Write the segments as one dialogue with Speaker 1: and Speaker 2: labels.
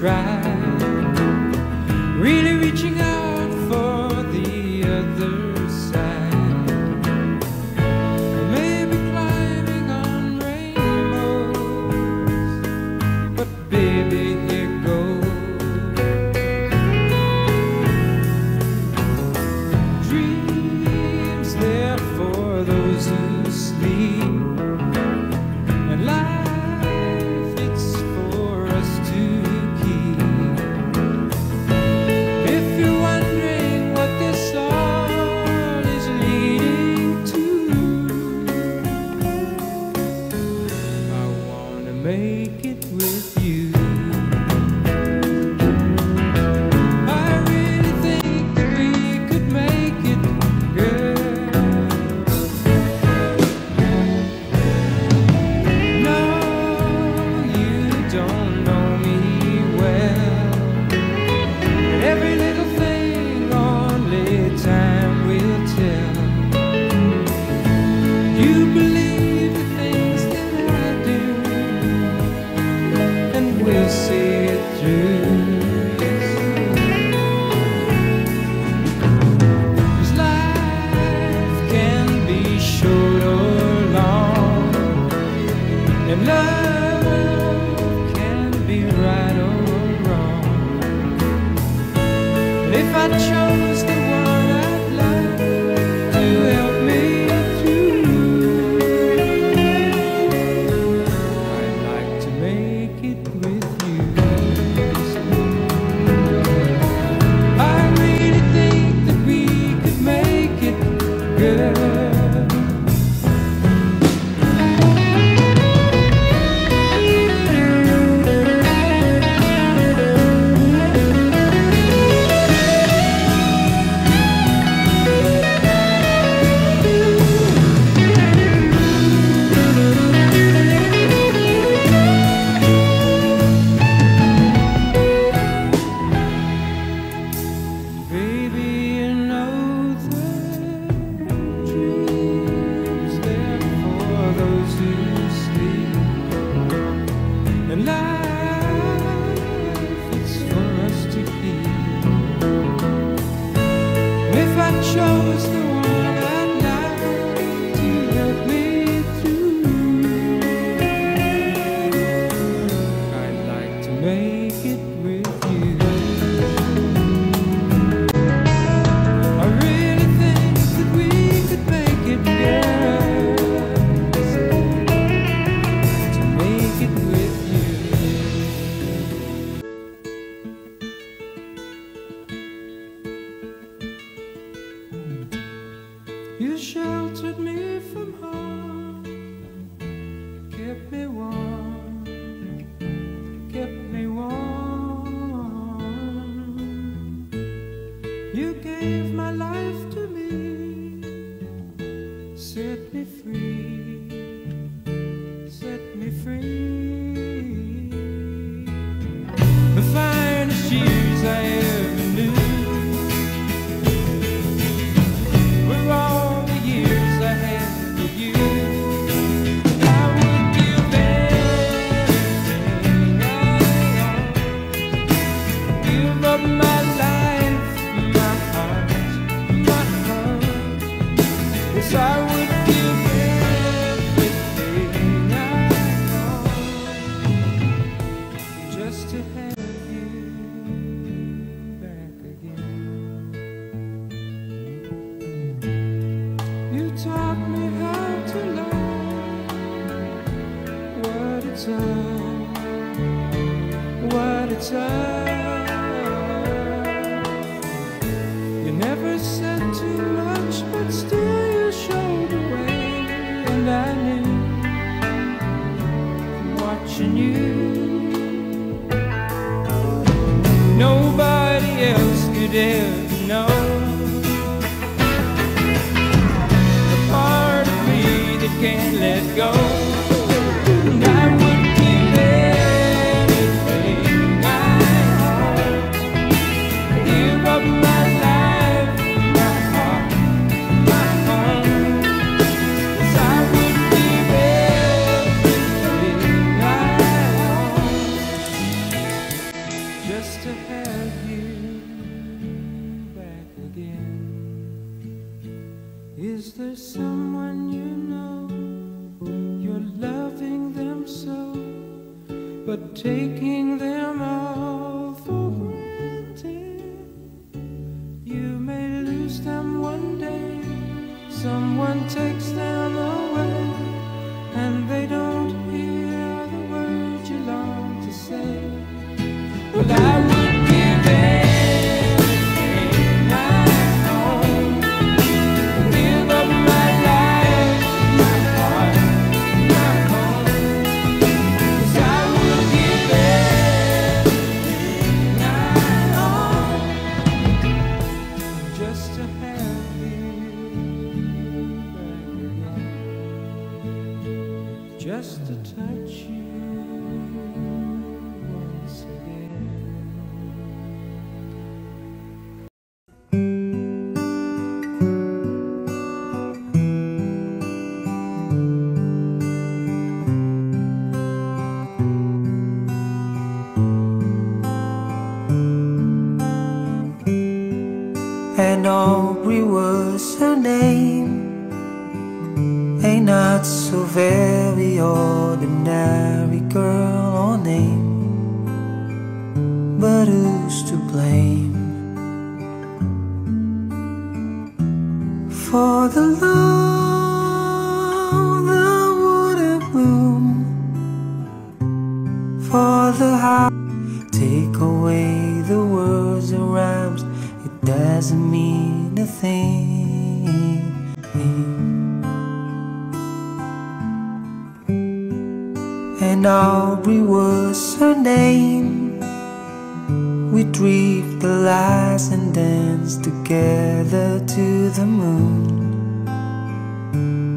Speaker 1: try.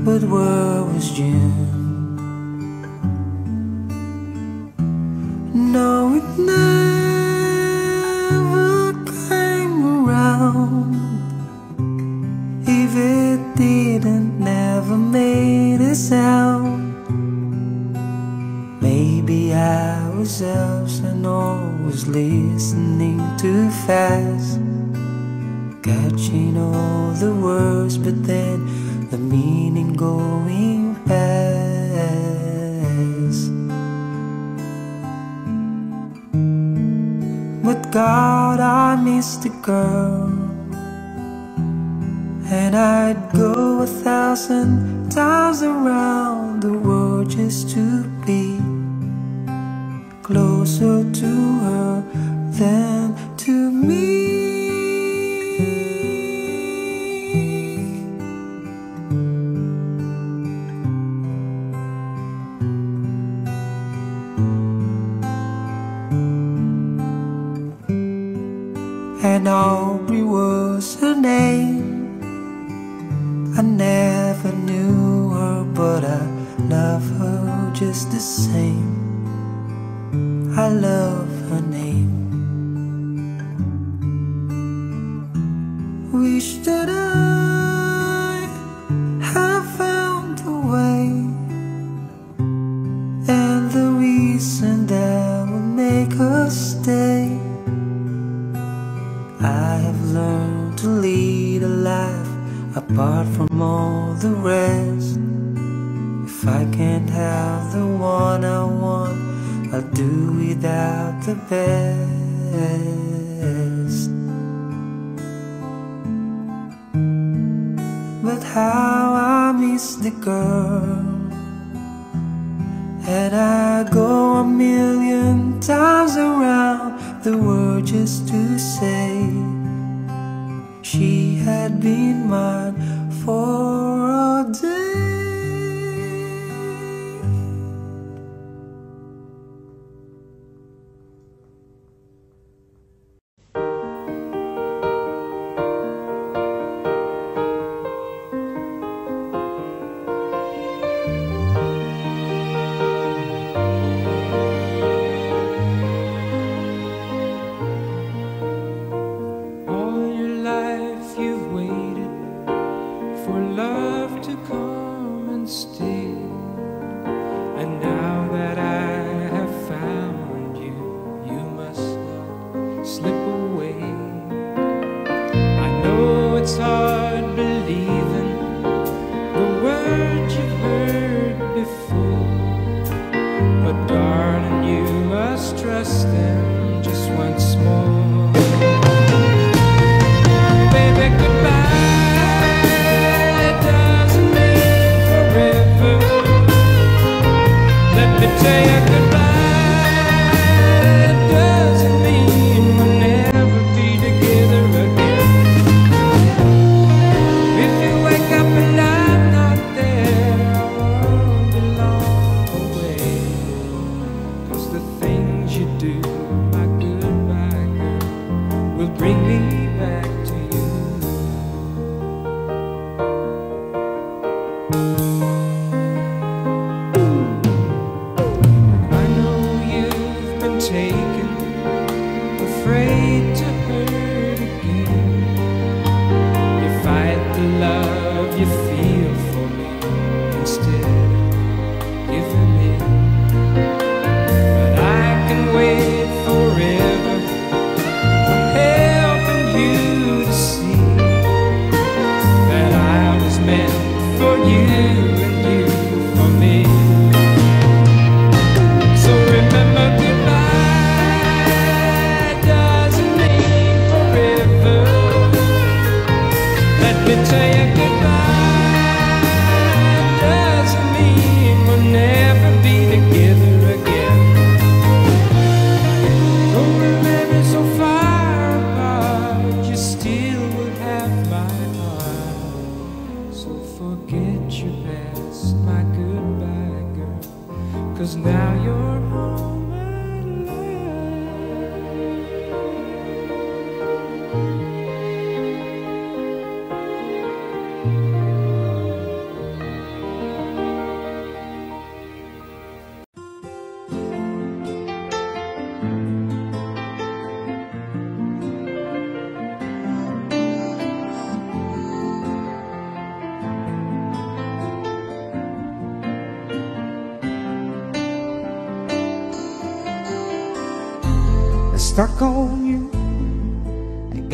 Speaker 1: But
Speaker 2: where was June? No, it never came around. If it didn't, never made a sound. Maybe I was else and always listening too fast catching all the words voice, but then the meaning going past. But God, I miss the girl, and I'd go a thousand times around.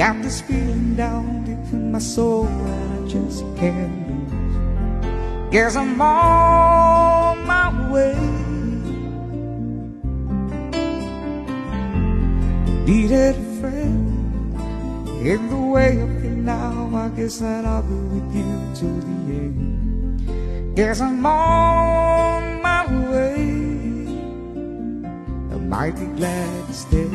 Speaker 3: Got this feeling down deep in my soul I just can't lose. Guess I'm on my way. Needed a friend in the way I feel now. I guess that I'll be with you till the end. Guess I'm on my way. I might be glad to stay.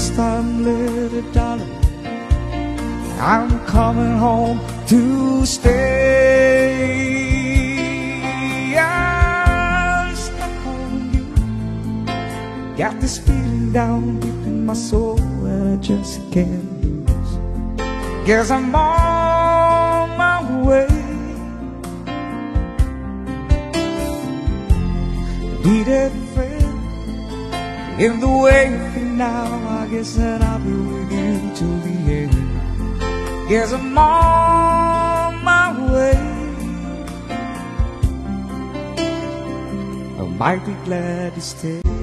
Speaker 3: This time, little darling, I'm coming home to stay. I'm stuck on you. Got this feeling down deep in my soul and I just can't lose. Guess I'm on my way. Needed a friend in the way now. Guess that I'll be with you till the end. Guess I'm on my way. I might be glad to stay.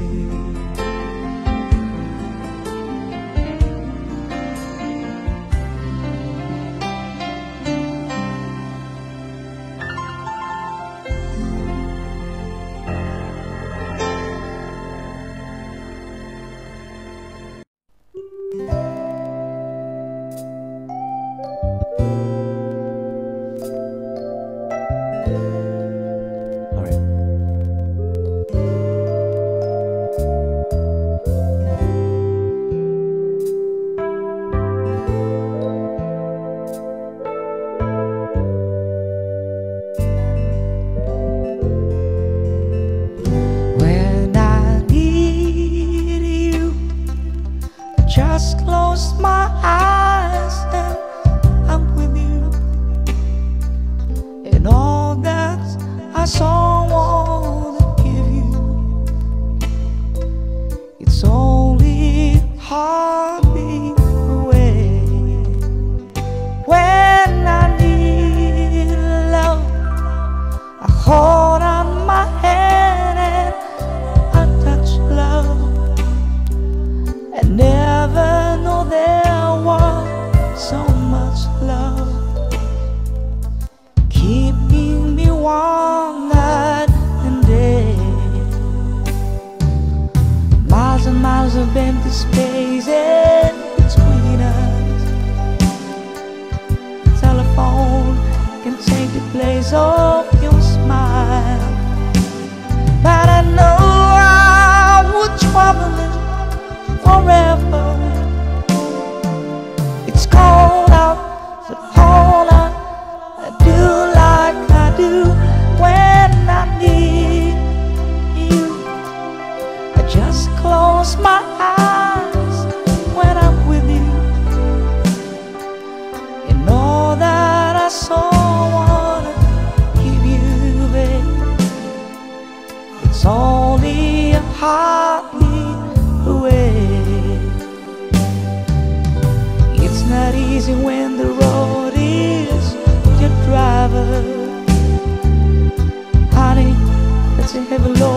Speaker 3: Memories it's a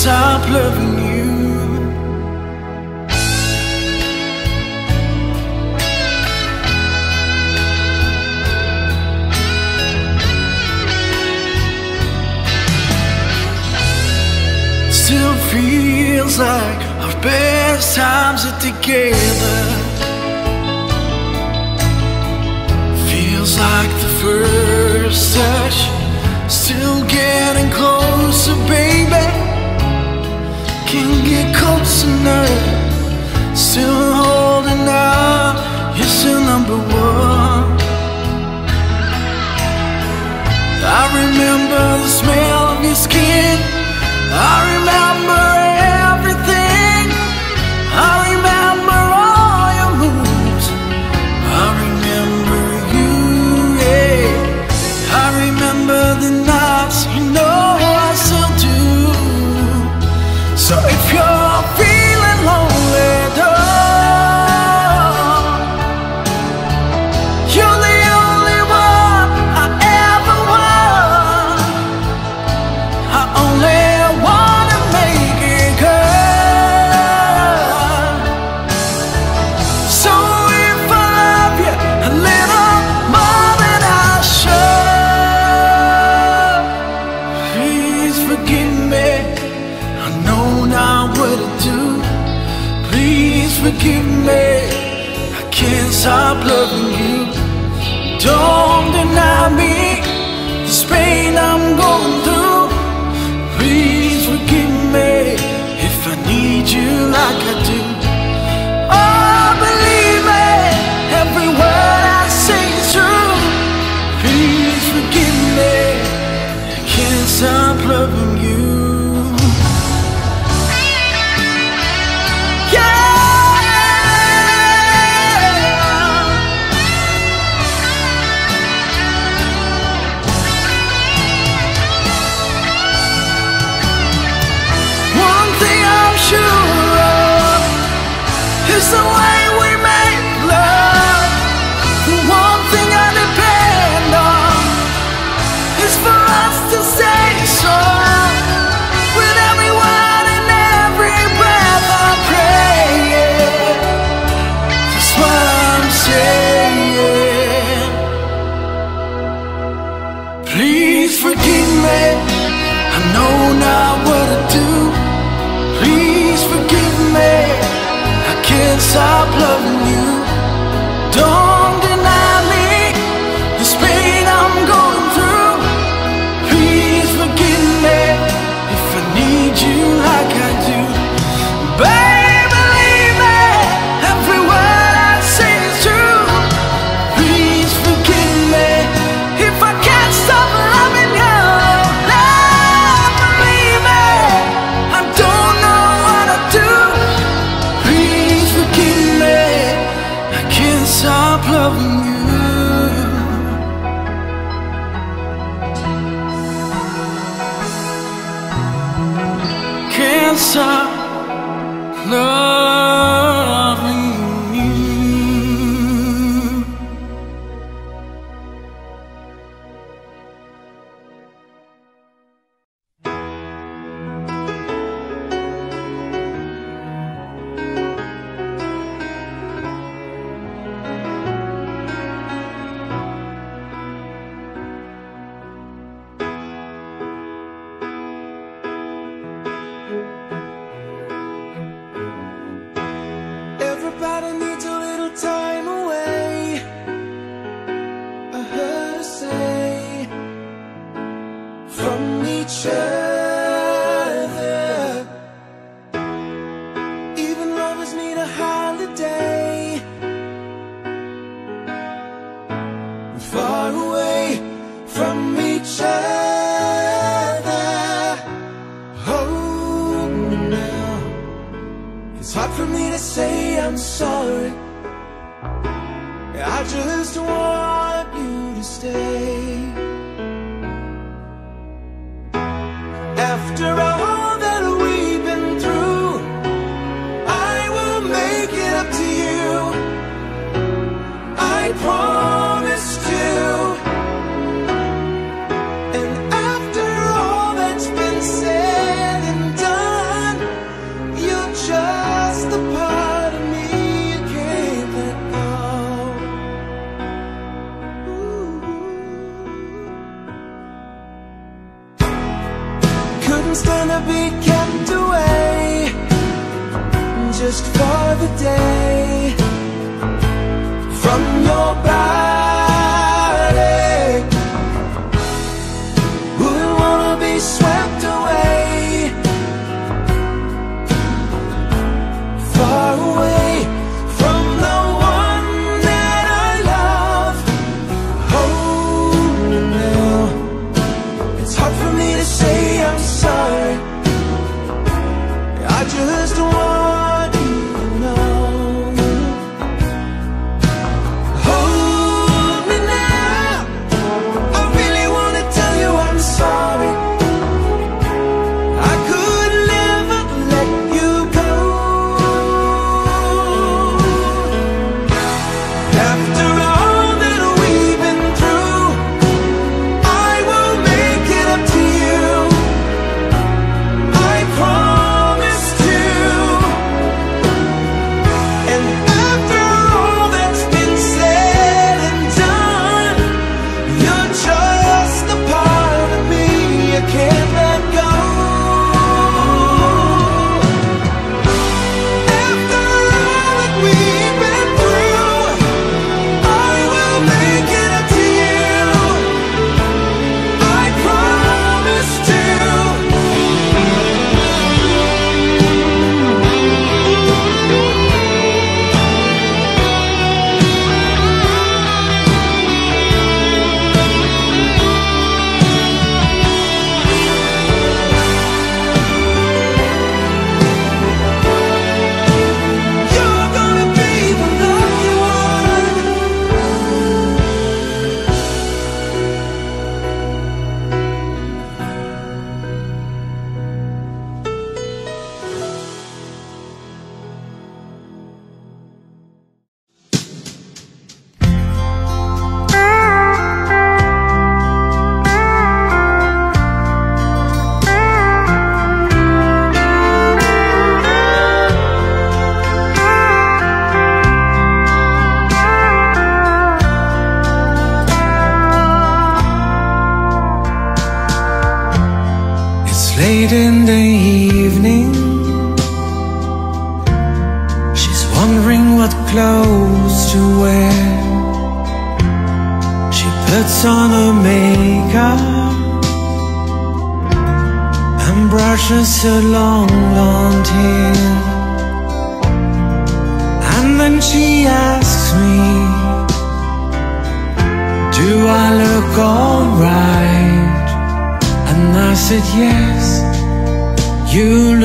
Speaker 4: stop loving you. Still feels like our best times are together. Feels like the first touch. Still getting closer, baby tonight Still holding out You're still number one. I remember the smell of your skin. I remember
Speaker 2: 서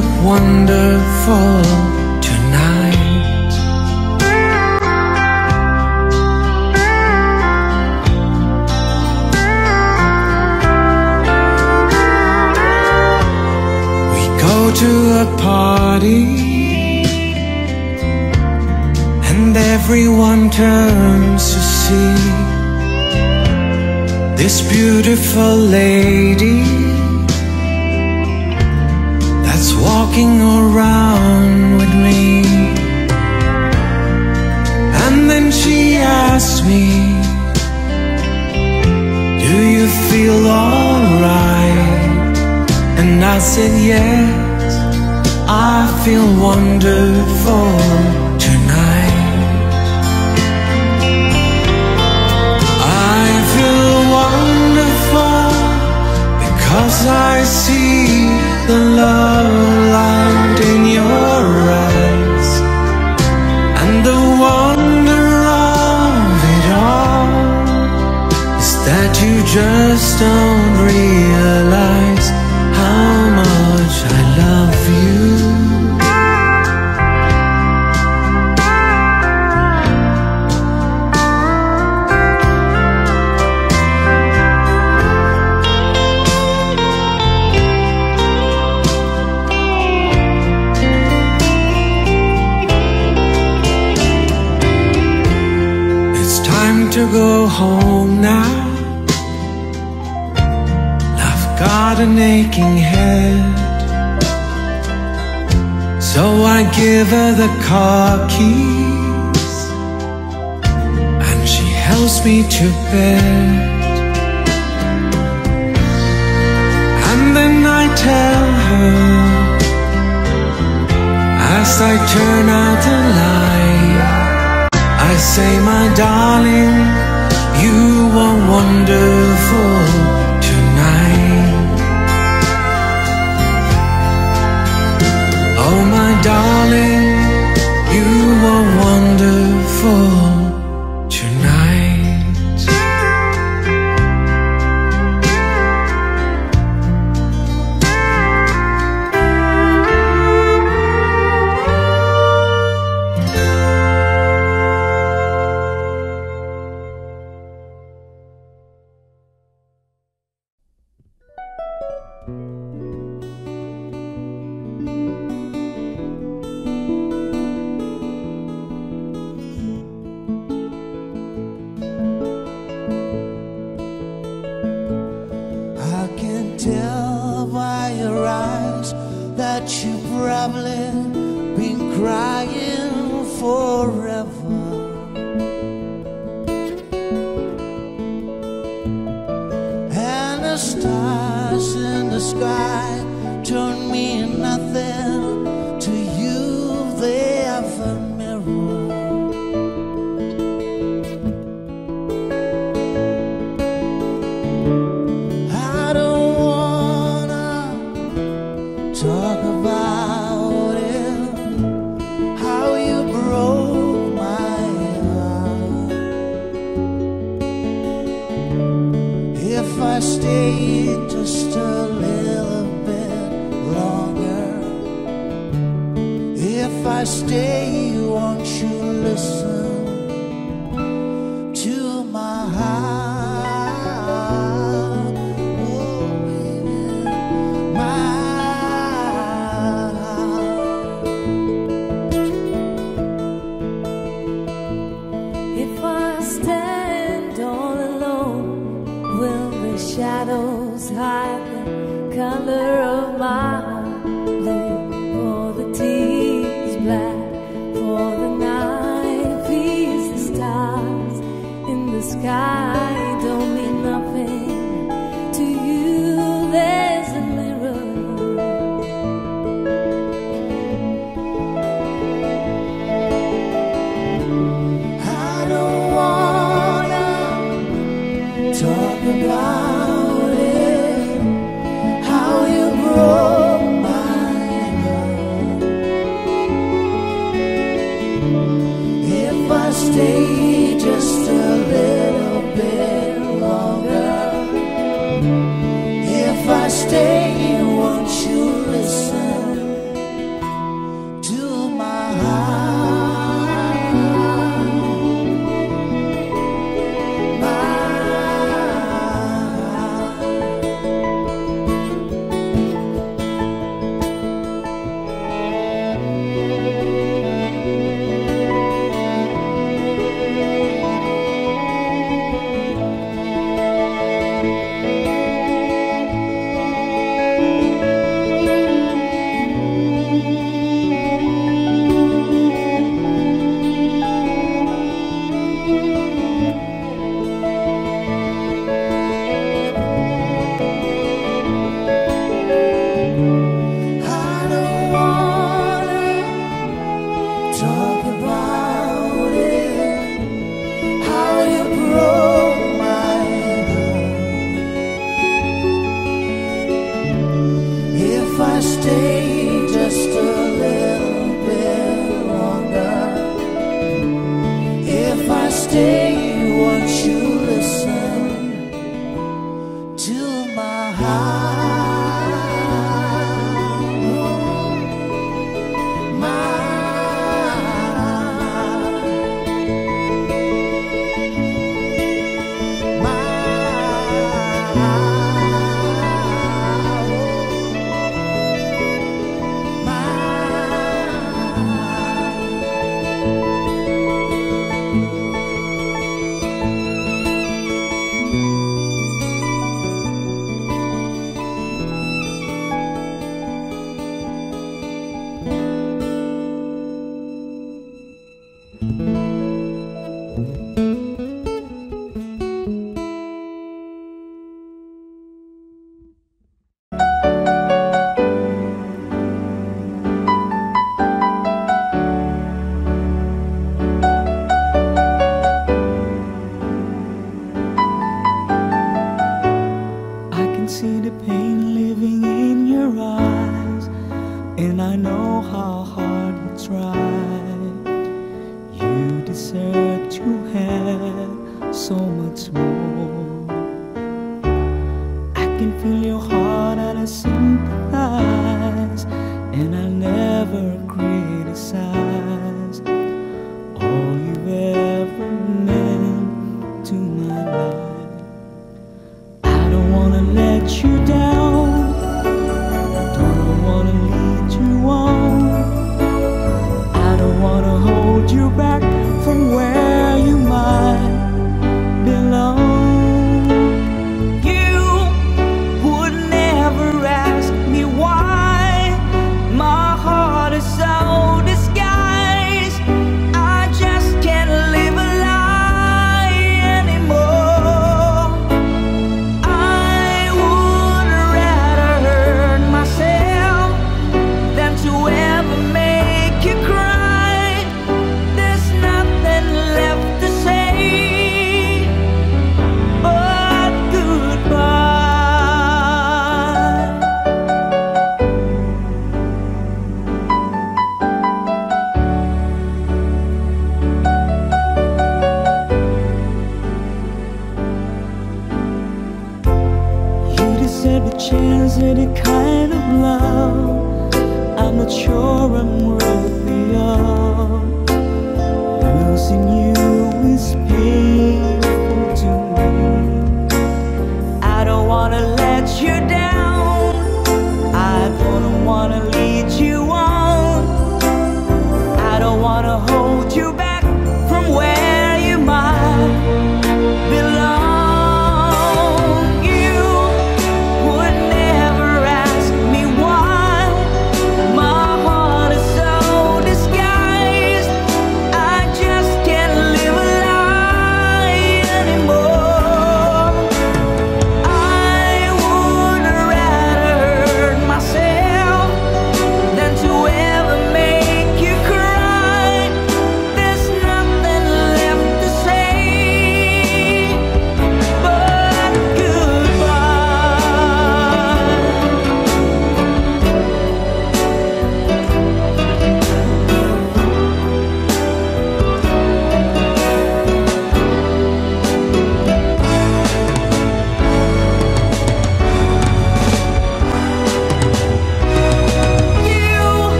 Speaker 2: look wonderful tonight. We go to a party And everyone turns to see This beautiful lady. Walking around with me. And then she asked me, Do you feel alright? And I said, Yes, I feel wonderful tonight. I feel wonderful because I see the love light in your eyes and the wonder of it all is that you just don't an aching head. So I give her the car keys and she helps me to bed. And then I tell her as I turn out the light. I say, my darling, you are wonderful wonderful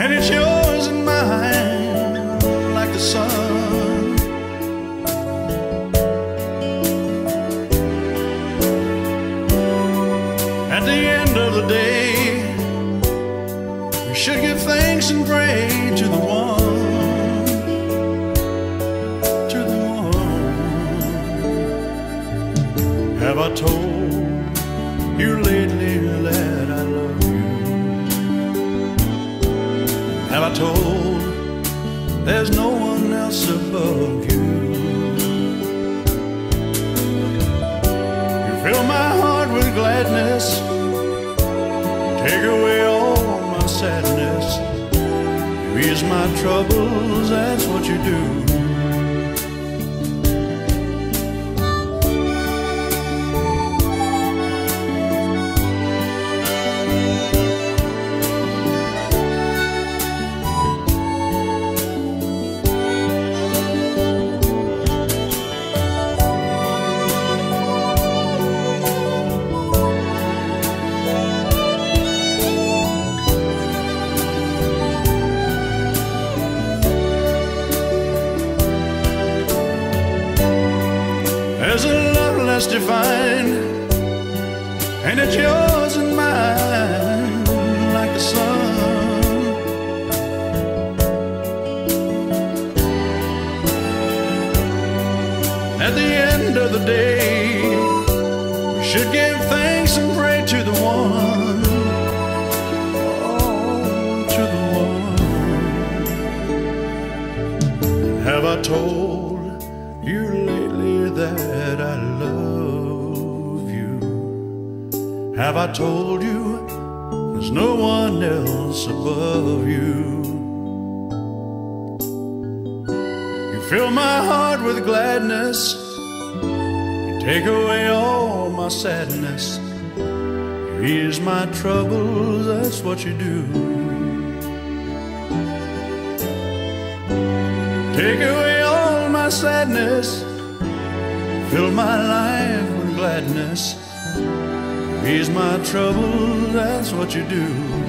Speaker 5: and
Speaker 6: it's
Speaker 7: yours my troubles, that's what you do. Day, we should give thanks and pray to the one, to the one. Have I told you lately that I love you? Have I told you there's no one else above you? You fill my heart with gladness, take away all my sadness, ease my troubles, that's what you do. Take away all my sadness, fill my life with gladness. Ease my trouble, that's what you do.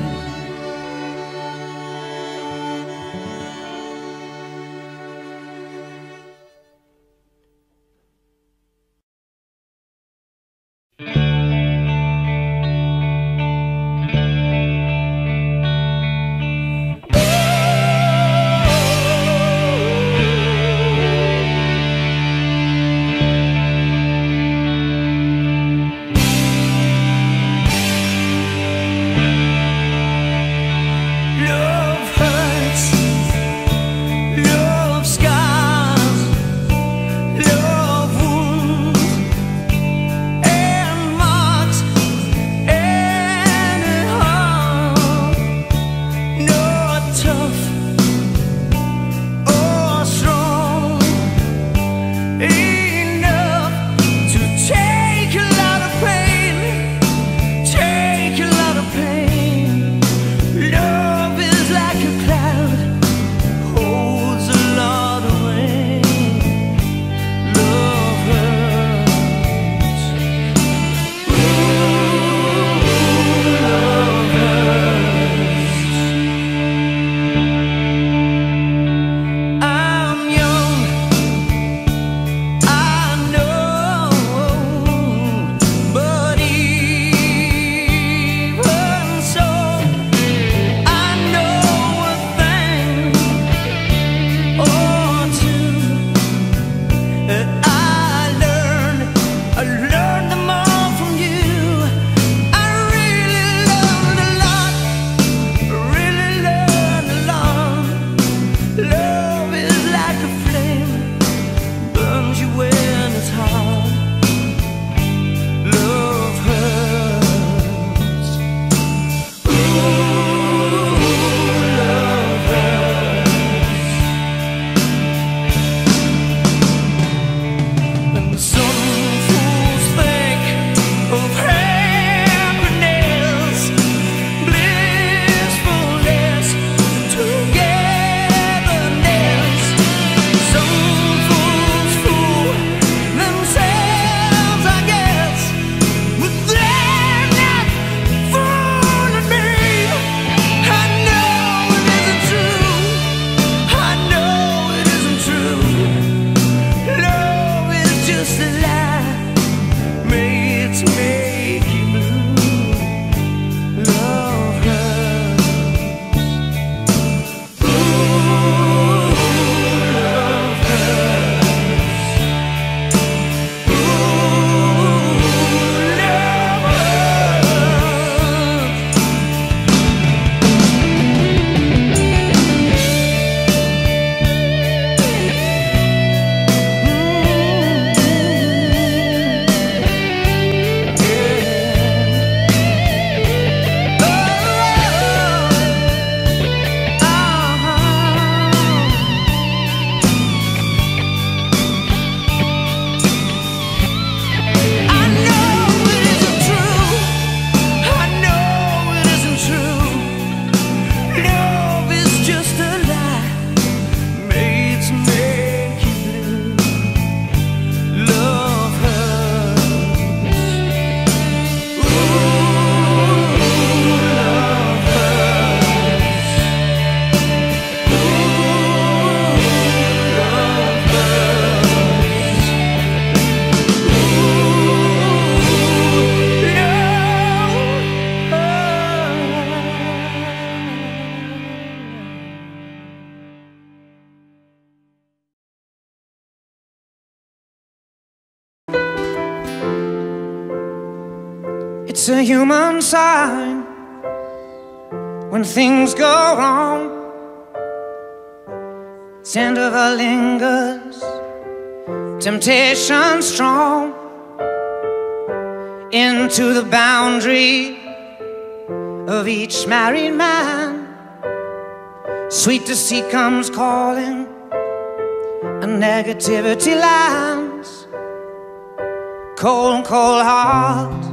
Speaker 2: Human sign when things go wrong. Her lingers, temptation strong. Into the boundary of each married man. Sweet deceit comes calling, and negativity lands. Cold, cold heart,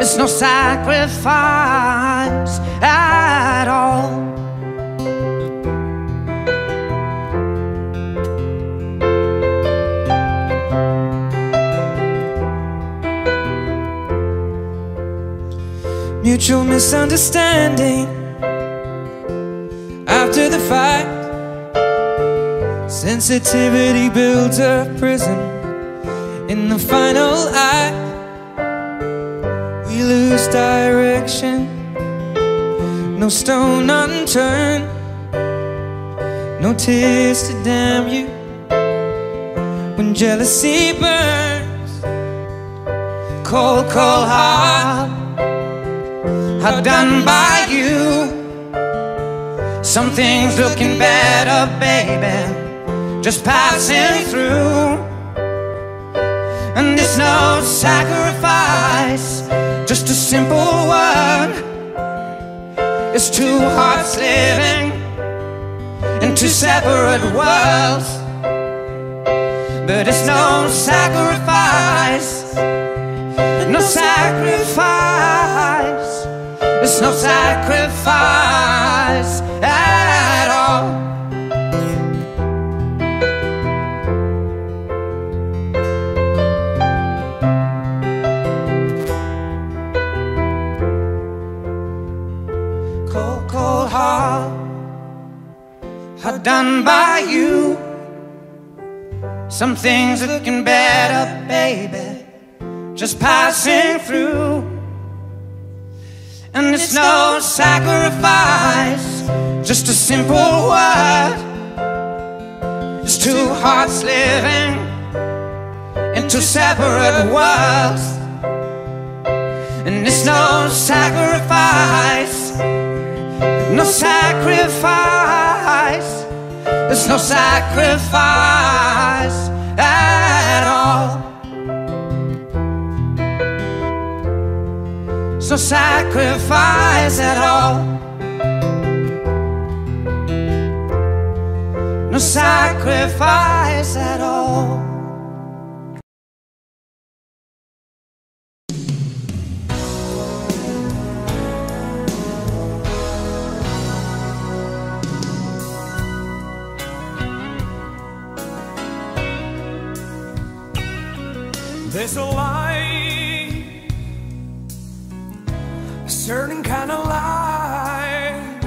Speaker 2: It's no sacrifice at all.
Speaker 1: Mutual misunderstanding after the fight. Sensitivity builds a prison in the final act. We lose direction, no stone unturned, no tears to damn you when jealousy burns.
Speaker 2: Cold, cold heart, hard done by you. Some things looking better, baby, just passing through. And it's no sacrifice, just a simple one. It's two hearts living in two separate worlds. But it's no sacrifice, no sacrifice. It's no sacrifice hard done by you. Some things looking better, baby, just passing through. And it's no sacrifice, just a simple word. It's two hearts living in two separate worlds. And it's no sacrifice, no sacrifice. It's no sacrifice at all. It's no sacrifice at all. No sacrifice at all.
Speaker 1: There's a light, a certain kind of light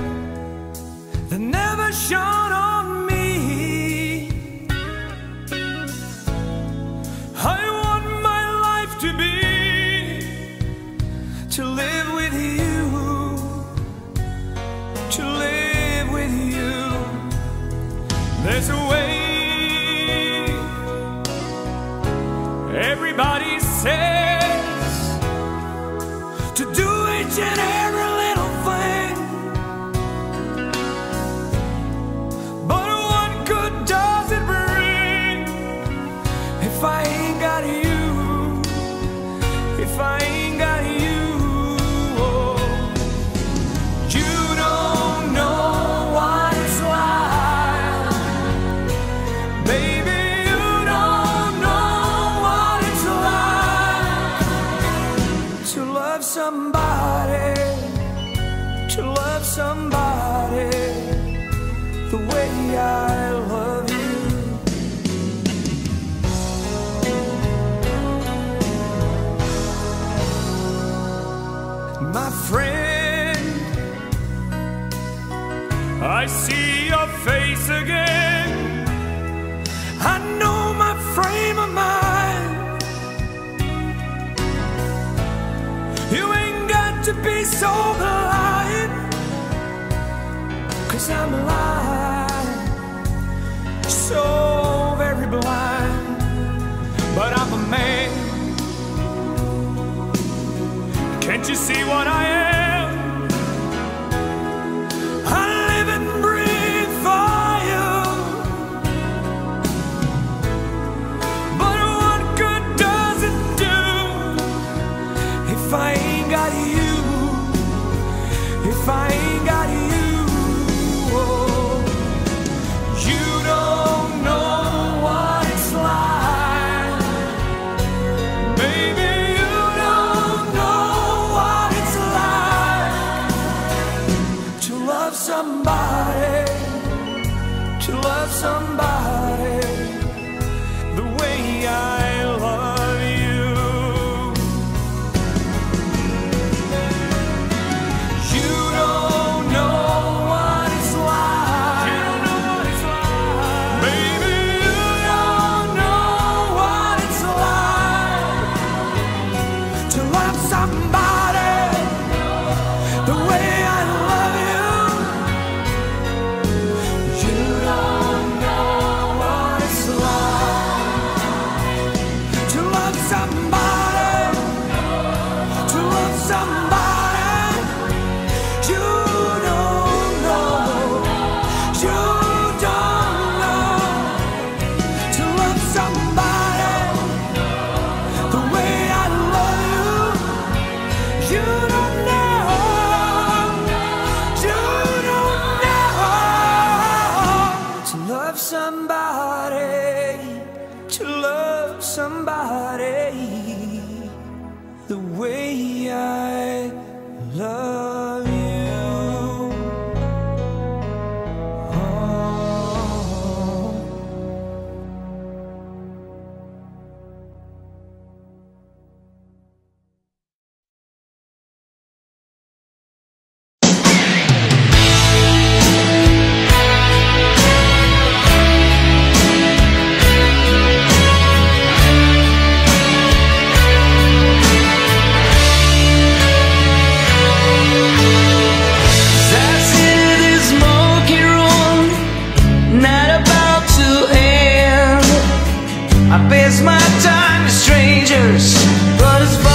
Speaker 1: that never shone on me. I want my life to be to live with you, to live with you. There's a way. To do each and every so blind. Cause I'm blind. So very blind. But I'm a man. Can't you see what I am? I pass my time to strangers, but it's
Speaker 8: fun.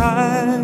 Speaker 8: Time